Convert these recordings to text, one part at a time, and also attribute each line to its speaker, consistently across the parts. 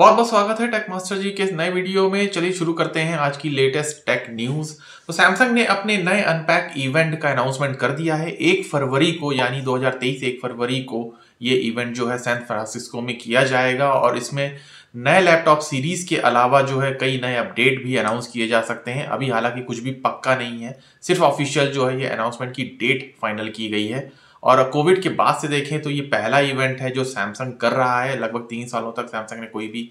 Speaker 1: बहुत बहुत स्वागत है टेक मास्टर जी के नए वीडियो में। चलिए शुरू करते हैं आज की लेटेस्ट टेक न्यूज़ तो सैमसंग ने अपने नए अनपैक इवेंट का अनाउंसमेंट कर दिया है। एक फरवरी को, यानी 2023 एक फरवरी को ये इवेंट जो है सैन फ्रांसिस्को में किया जाएगा और इसमें नए लैपटॉप सीरीज़ के अलावा जो है कई नए अपडेट भी अनाउंस किए जा सकते हैं। अभी हालाँकि कुछ भी पक्का नहीं है। सिर्फ़ ऑफिशियल जो है ये अनाउंसमेंट की डेट फाइनल की गई है। और कोविड के बाद से देखें तो ये पहला इवेंट है जो सैमसंग कर रहा है। लगभग तीन सालों तक सैमसंग ने कोई भी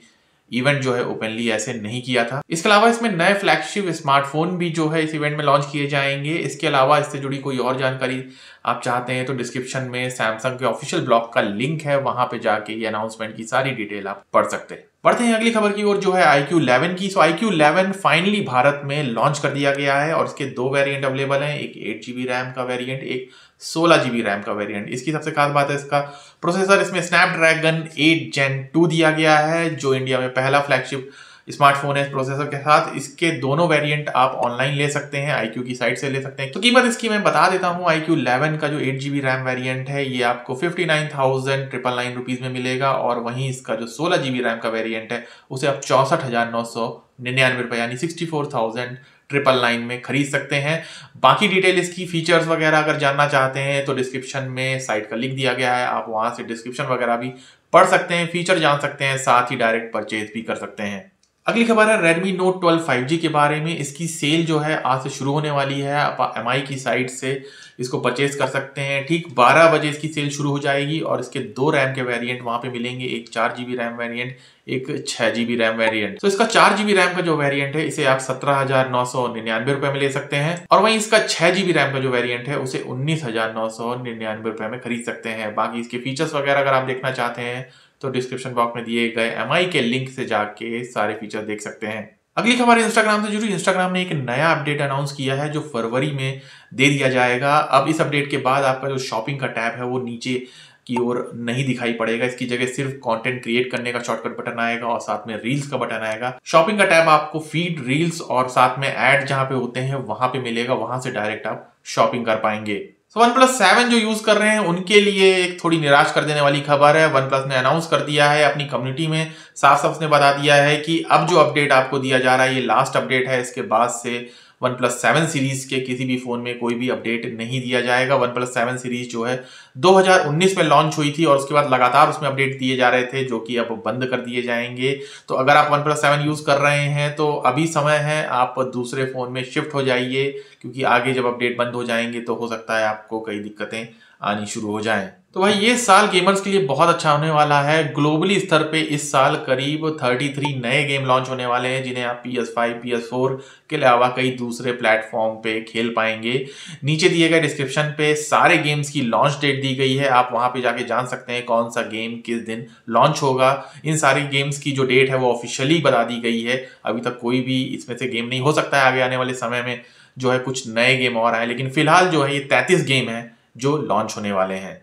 Speaker 1: इवेंट जो है ओपनली ऐसे नहीं किया था। इसके अलावा इसमें नए फ्लैगशिप स्मार्टफ़ोन भी जो है इस इवेंट में लॉन्च किए जाएँगे। इसके अलावा इससे जुड़ी कोई और जानकारी आप चाहते हैं तो डिस्क्रिप्शन में सैमसंग के ऑफिशियल ब्लॉग का लिंक है, वहाँ पे जाके ये अनाउंसमेंट की सारी डिटेल आप पढ़ सकते हैं। बढ़ते हैं अगली खबर की ओर, जो है आई क्यू इलेवन की। सो I Q eleven finally Bharat में लॉन्च कर दिया गया है और इसके दो वेरिएंट अवेलेबल हैं, एक एट जीबी रैम का वेरिएंट एक सोलह जीबी रैम का वेरिएंट इसकी सबसे खास बात है इसका प्रोसेसर इसमें स्नैपड्रैगन 8 जेन टू दिया गया है, जो इंडिया में पहला फ्लैगशिप स्मार्टफ़ोन है प्रोसेसर के साथ, इसके दोनों वेरिएंट आप ऑनलाइन ले सकते हैं आईक्यू की साइट से ले सकते हैं। तो कीमत इसकी मैं बता देता हूँ आई क्यू इलेवन का जो एट जीबी रैम वेरियंट है, ये आपको fifty nine thousand triple nine rupees में मिलेगा और वहीं इसका जो सोलह जीबी रैम का वेरियंट है, उसे आप चौसठ हज़ार नौ सौ निन्यानवे रुपए यानी sixty four thousand triple nine में खरीद सकते हैं। बाकी डिटेल इसकी फीचर्स वगैरह अगर जानना चाहते हैं तो डिस्क्रिप्शन में साइट का लिंक दिया गया है, आप वहाँ से डिस्क्रिप्शन वगैरह भी पढ़ सकते हैं फीचर जान सकते हैं, साथ ही डायरेक्ट परचेज भी कर सकते हैं। अगली खबर है, Redmi Note 12 5G के बारे में। इसकी सेल जो है, आज से शुरू होने वाली है। आप एम की साइट से इसको परचेज कर सकते हैं। ठीक 12 बजे इसकी सेल शुरू हो जाएगी और इसके दो रैम के वेरिएंट वहाँ पे मिलेंगे। एक चार जीबी रैम वेरिएंट एक छह जीबी रैम वेरिएंट तो इसका चार जीबी रैम का जो वेरिएंट है, इसे आप सत्रह हज़ार नौ सौ निन्यानवे रुपए में ले सकते हैं और वहीं इसका छह जीबी रैम का जो वेरिएंट है, उसे उन्नीस हज़ार नौ सौ निन्यानवे रुपए में खरीद सकते हैं। बाकी इसके फीचर्स वगैरह अगर आप देखना चाहते हैं तो डिस्क्रिप्शन बॉक्स में दिए गए एमआई के लिंक से जाके सारे फीचर देख सकते हैं। अगली खबर इंस्टाग्राम से जुड़ी। इंस्टाग्राम ने एक नया अपडेट अनाउंस किया है, जो फरवरी में दे दिया जाएगा। अब इस अपडेट के बाद आपका जो शॉपिंग का टैब है, वो नीचे की ओर नहीं दिखाई पड़ेगा। इसकी जगह सिर्फ़ कंटेंट क्रिएट करने का शॉर्टकट बटन आएगा और साथ में रील्स का बटन आएगा। शॉपिंग का टैब आपको फ़ीड रील्स और साथ में एड जहाँ पे होते हैं, वहाँ पे मिलेगा। वहाँ से डायरेक्ट आप शॉपिंग कर पाएँगे। सो वन प्लस सेवन जो यूज़ कर रहे हैं, उनके लिए एक थोड़ी निराश कर देने वाली खबर है। वन प्लस ने अनाउंस कर दिया है अपनी कम्युनिटी में। साफ़ साफ़ ने बता दिया है कि अब जो अपडेट आपको दिया जा रहा है, ये लास्ट अपडेट है। इसके बाद से वन प्लस सेवन सीरीज़ के किसी भी फ़ोन में कोई भी अपडेट नहीं दिया जाएगा। वन प्लस सेवन सीरीज़ जो है 2019 में लॉन्च हुई थी और उसके बाद लगातार उसमें अपडेट दिए जा रहे थे, जो कि अब बंद कर दिए जाएँगे। तो अगर आप वन प्लस सेवन यूज़ कर रहे हैं तो अभी समय है, आप दूसरे फ़ोन में शिफ्ट हो जाइए, क्योंकि आगे जब अपडेट बंद हो जाएँगे तो हो सकता है आपको कई दिक्कतें आनी शुरू हो जाएँ। तो भाई ये साल गेमर्स के लिए बहुत अच्छा होने वाला है। ग्लोबली स्तर पे इस साल करीब 33 नए गेम लॉन्च होने वाले हैं जिन्हें आप PS5, PS4 के अलावा कई दूसरे प्लेटफॉर्म पे खेल पाएँगे। नीचे दिए गए डिस्क्रिप्शन पे सारे गेम्स की लॉन्च डेट दी गई है। आप वहाँ पे जाके जान सकते हैं कौन सा गेम किस दिन लॉन्च होगा। इन सारी गेम्स की जो डेट है वो ऑफिशियली बता दी गई है। अभी तक कोई भी इसमें से गेम नहीं हो सकता है आगे आने वाले समय में। जो है कुछ नए गेम और आए लेकिन फ़िलहाल जो है ये तैतीस गेम है। जो लॉन्च होने वाले हैं।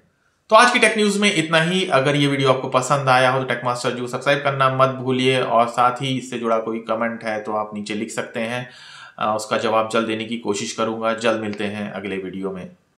Speaker 1: तो आज की टेक न्यूज़ में इतना ही। अगर ये वीडियो आपको पसंद आया हो तो टेक मास्टर को सब्सक्राइब करना मत भूलिए और साथ ही इससे जुड़ा कोई कमेंट है तो आप नीचे लिख सकते हैं। उसका जवाब जल्द देने की कोशिश करूँगा। जल्द मिलते हैं अगले वीडियो में।